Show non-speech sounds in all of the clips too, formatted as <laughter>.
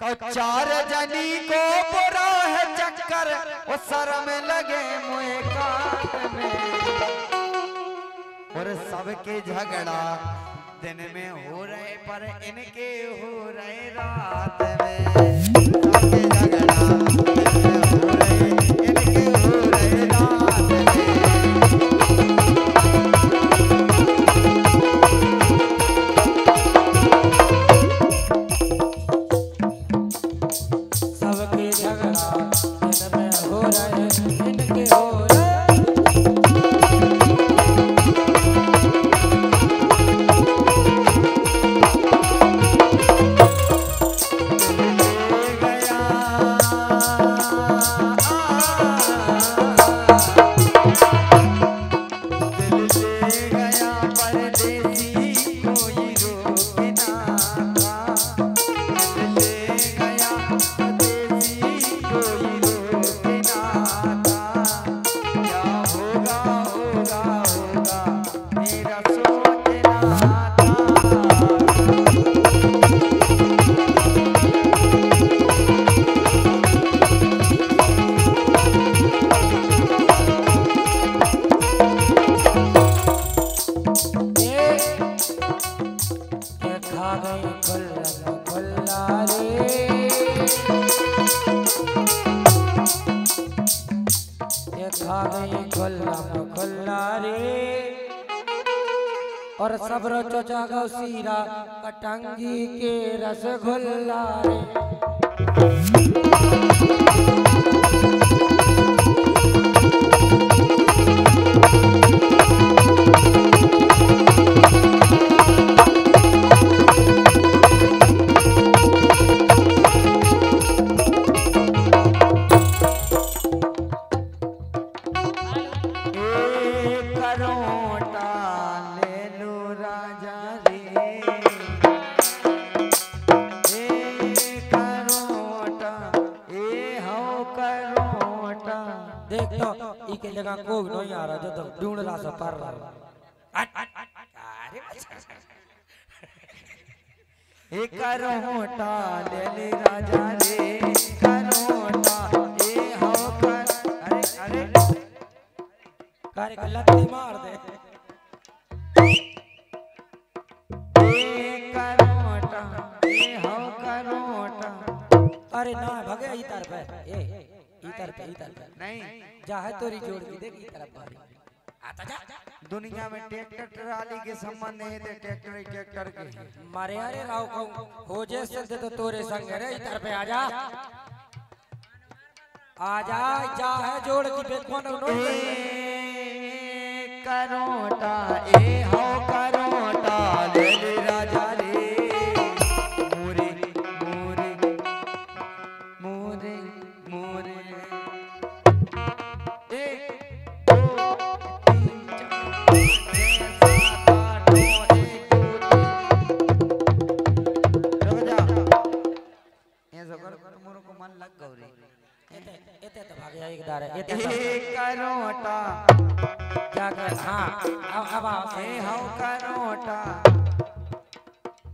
चार जनी को बुरा है चक्कर वो सर में लगे मुए में। और सबके झगड़ा दिन में हो रहे पर इनके हो रहे रात में। सबके झगड़ा। और सब चचा गौ सीरा कटंगी के रसगुल्ला रे। करोटा देख तो ई के जगह कोई नहीं आ रहा तो ढूंढ रहा सब पर रहा। एक करोटा ले ले राजा रे करोटा ए हो कर। अरे अरे। कार्य का लत्ती मार दे। अरे ना भगे तरफ़ है ए तरफ़ ई तरफ़ नहीं। जा है तोरी जोड़ की देख ई तरफ़ बारी आता जा। दुनिया में ट्रैक्टर ट्राली के संबंध नहीं थे ट्रैक्टर ही ट्रैक्टर के। मारे अरे राव को हो जे से तो तोरे संग रे ई तरफ़ आ जा। आ जा जा है जोड़ की बेकवन नो करोटा ए आओ ए हौ करोटा।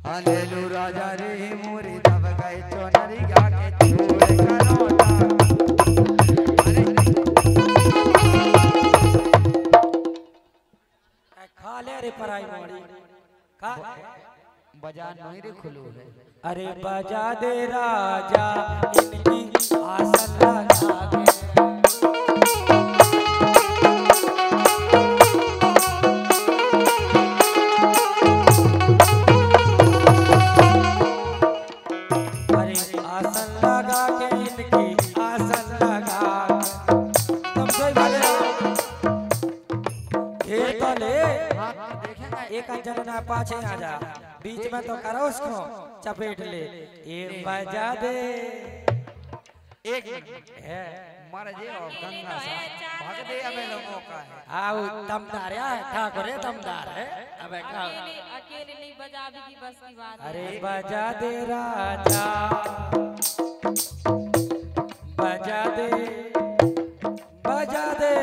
हालेलू राजा रे मोरे दब गए चोनरी गा के छोड़ करोटा ए, खा ले रे पराई मोड़ी खा। बाज़ार नहीं रे खुलो है। अरे बजा दे राजा। एक पाछे आ जा। बीच में तो करो उसको चपेट ले। ये बजा दे एक है। मर जे और गंगा सा। भाग दे अबे लोगों का है। आओ दमदार है ठाकुर है दमदार है। अबे का अकेले अकेले नहीं बजा भी की बस की बात है। अरे बजा दे राजा। बजा दे बजा दे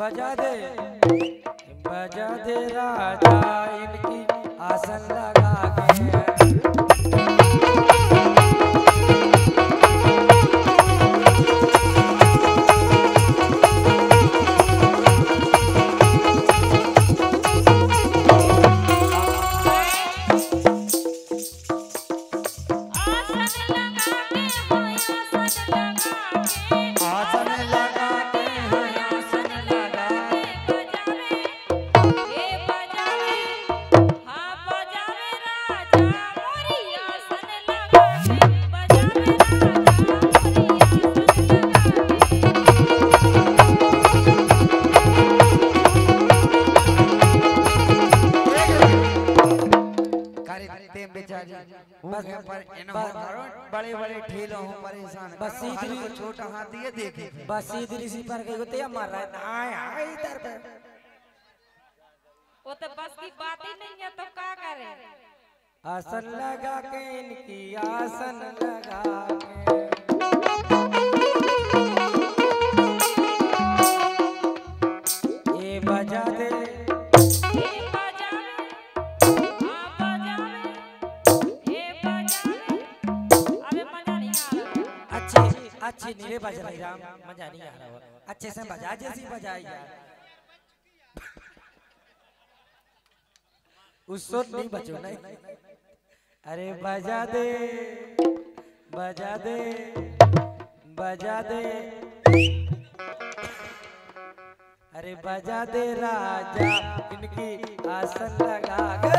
बजा दे बजा दे राजा इनकी आसन लगा के। बस- करो बड़े बड़े ठेलों हो परेशान। बस को छोटा हाथी है देखे। बस इधर सी पर गई होते मर रहा है आए आए इधर पे वो तो बस की बात ही नहीं है तो क्या करें? आसन लगा के इनकी आसन लगा। अच्छी नीरे बज रही राम मज़ा नहीं आ रहा। अच्छे से बजा जैसी बजाई यार उस सुर नहीं बचो नहीं अरे बजा दे बजा दे बजा दे। अरे बजा दे राजा इनकी आसन लगा के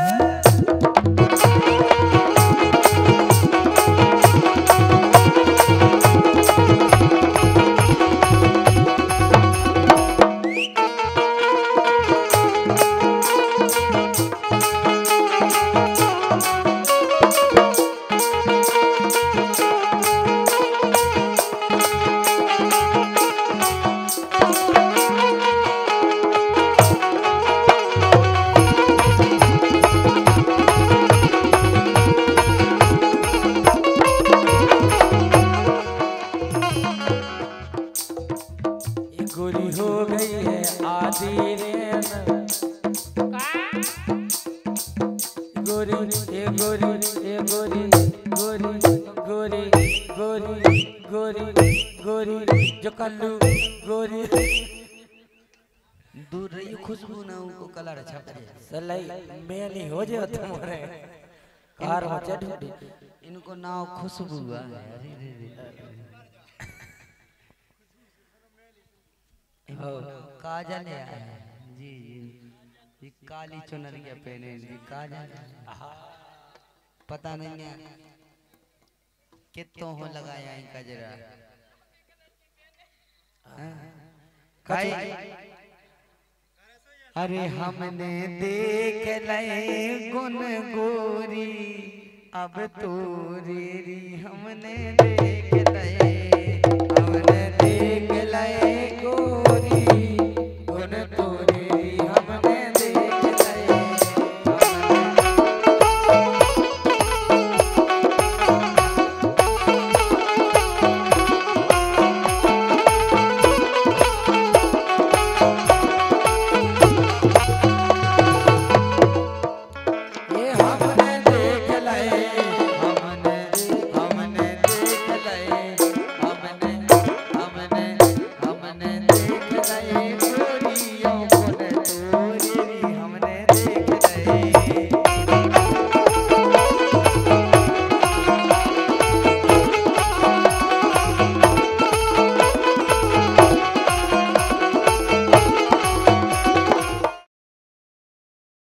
गोरी ये गोरी ये गोरी गोरी गोरी गोरी गोरी गोरी जो कल्लू गोरी दूर रही खुशबू ना उनको कलर छप सलाई मैं नहीं हो जाए तुम्हारे। कार जा ढूंढी इनको नाव खुशबू है अरे रे रे <laughs> काजल है जी जी। ये काली चुनरिया पहने पता नहीं है कितों हो लगाया है। कजरा? काई अरे हमने देख ले गुन गोरी, अब तोरी हमने देख ले